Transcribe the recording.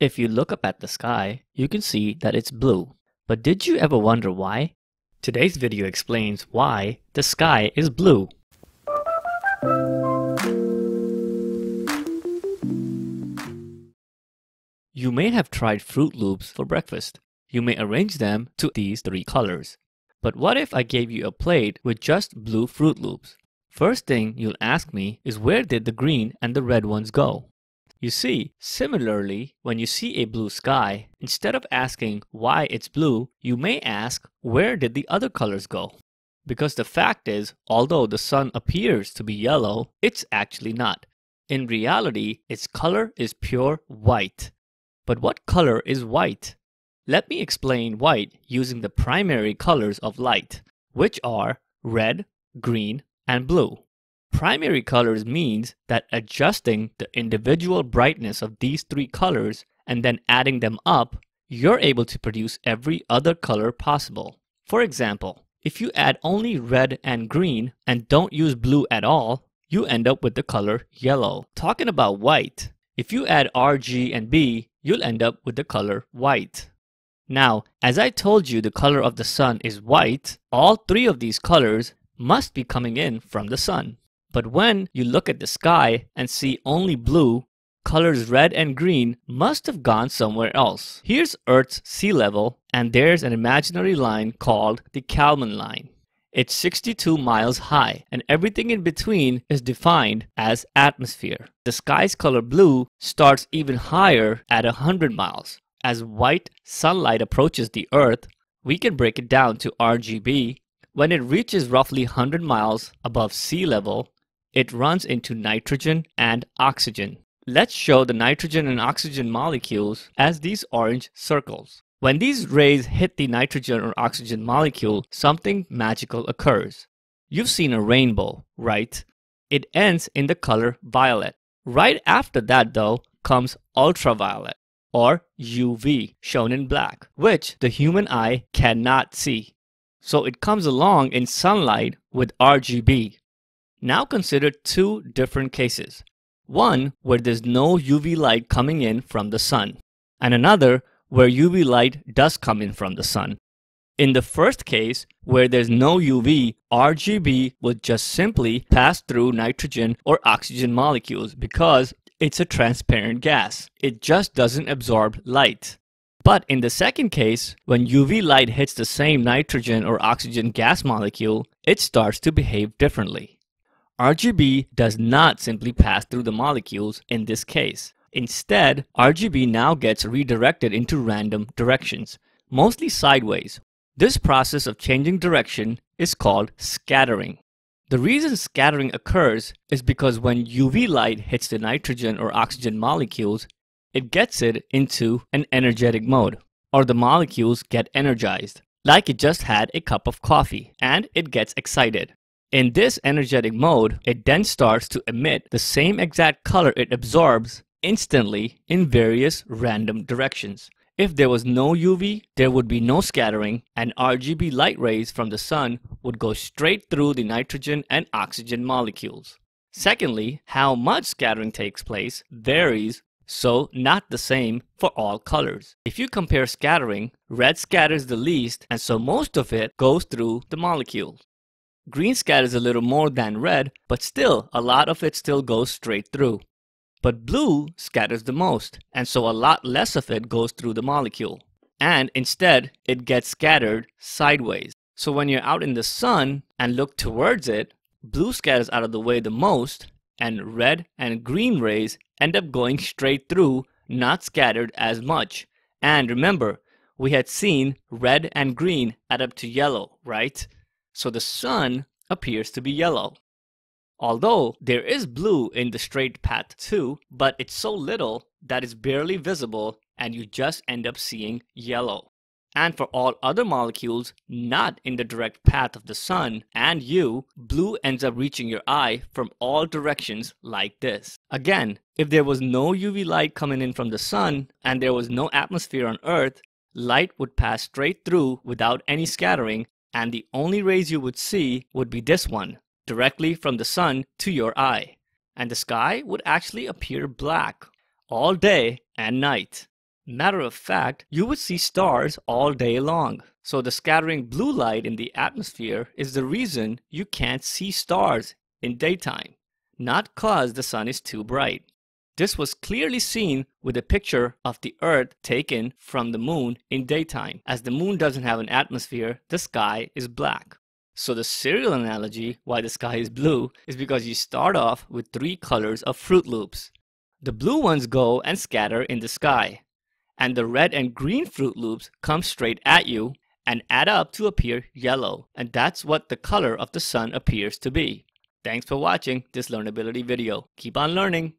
If you look up at the sky, you can see that it's blue. But did you ever wonder why? Today's video explains why the sky is blue. You may have tried Froot Loops for breakfast. You may arrange them to these three colors. But what if I gave you a plate with just blue Froot Loops? First thing you'll ask me is where did the green and the red ones go? You see, similarly, when you see a blue sky, instead of asking why it's blue, you may ask where did the other colors go? Because the fact is, although the sun appears to be yellow, it's actually not. In reality, its color is pure white. But what color is white? Let me explain white using the primary colors of light, which are red, green, and blue. Primary colors means that adjusting the individual brightness of these three colors and then adding them up, you're able to produce every other color possible. For example, if you add only red and green and don't use blue at all, you end up with the color yellow. Talking about white, if you add R, G, and B, you'll end up with the color white. Now, as I told you the color of the sun is white, all three of these colors must be coming in from the sun. But when you look at the sky and see only blue, colors red and green must have gone somewhere else. Here's Earth's sea level, and there's an imaginary line called the Kálmán line. It's 62 miles high, and everything in between is defined as atmosphere. The sky's color blue starts even higher at 100 miles. As white sunlight approaches the Earth, we can break it down to RGB. When it reaches roughly 100 miles above sea level, it runs into nitrogen and oxygen. Let's show the nitrogen and oxygen molecules as these orange circles. When these rays hit the nitrogen or oxygen molecule, something magical occurs. You've seen a rainbow, right? It ends in the color violet. Right after that though comes ultraviolet or UV shown in black, which the human eye cannot see. So it comes along in sunlight with RGB, now consider two different cases. One where there's no UV light coming in from the sun, and another where UV light does come in from the sun. In the first case, where there's no UV, RGB would just simply pass through nitrogen or oxygen molecules because it's a transparent gas. It just doesn't absorb light. But in the second case, when UV light hits the same nitrogen or oxygen gas molecule, it starts to behave differently. RGB does not simply pass through the molecules in this case. Instead, RGB now gets redirected into random directions, mostly sideways. This process of changing direction is called scattering. The reason scattering occurs is because when UV light hits the nitrogen or oxygen molecules, it gets it into an energetic mode, or the molecules get energized, like it just had a cup of coffee, and it gets excited. In this energetic mode, it then starts to emit the same exact color it absorbs instantly in various random directions. If there was no UV, there would be no scattering and RGB light rays from the sun would go straight through the nitrogen and oxygen molecules. Secondly, how much scattering takes place varies, so not the same for all colors. If you compare scattering, red scatters the least and so most of it goes through the molecules. Green scatters a little more than red, but still a lot of it still goes straight through. But blue scatters the most, and so a lot less of it goes through the molecule. And instead, it gets scattered sideways. So when you're out in the sun and look towards it, blue scatters out of the way the most, and red and green rays end up going straight through, not scattered as much. And remember, we had seen red and green add up to yellow, right? So the sun appears to be yellow. Although there is blue in the straight path too, but it's so little that it's barely visible and you just end up seeing yellow. And for all other molecules not in the direct path of the sun and you, blue ends up reaching your eye from all directions like this. Again, if there was no UV light coming in from the sun and there was no atmosphere on earth, light would pass straight through without any scattering and the only rays you would see would be this one, directly from the sun to your eye. And the sky would actually appear black all day and night. Matter of fact, you would see stars all day long. So the scattering blue light in the atmosphere is the reason you can't see stars in daytime, not cause the sun is too bright. This was clearly seen with a picture of the Earth taken from the moon in daytime. As the moon doesn't have an atmosphere, the sky is black. So the cereal analogy why the sky is blue is because you start off with three colors of Froot Loops. The blue ones go and scatter in the sky, and the red and green Froot Loops come straight at you and add up to appear yellow, and that's what the color of the sun appears to be. Thanks for watching this learnability video. Keep on learning!